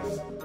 Podcast.